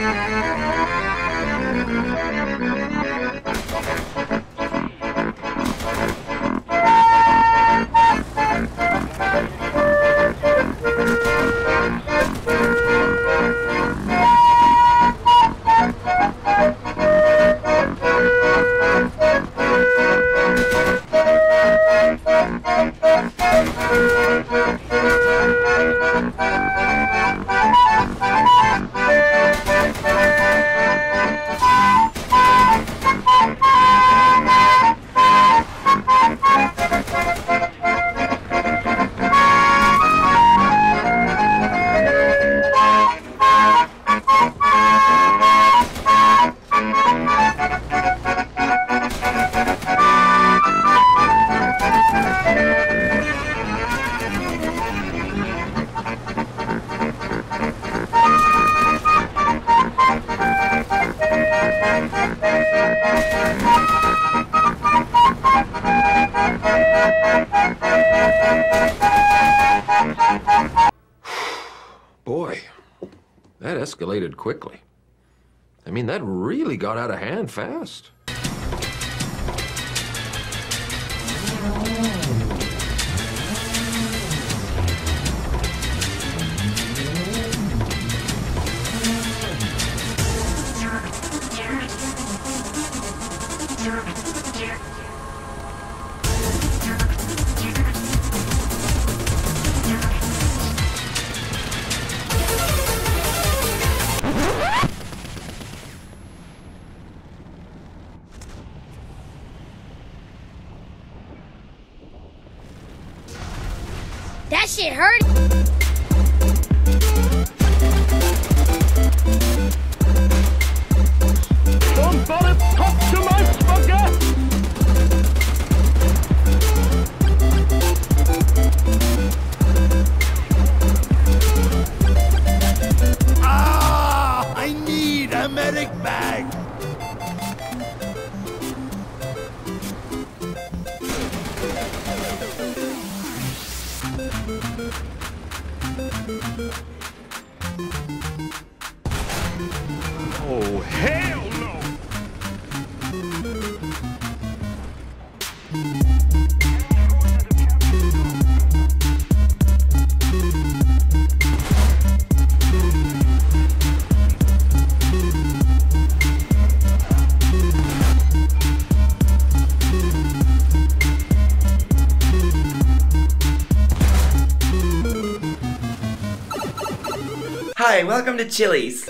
Thank you. Boy, that escalated quickly. I mean, that really got out of hand fast. That shit hurt. To my! Ah! I need a medic bag! Oh, hell no! Hi, welcome to Chili's.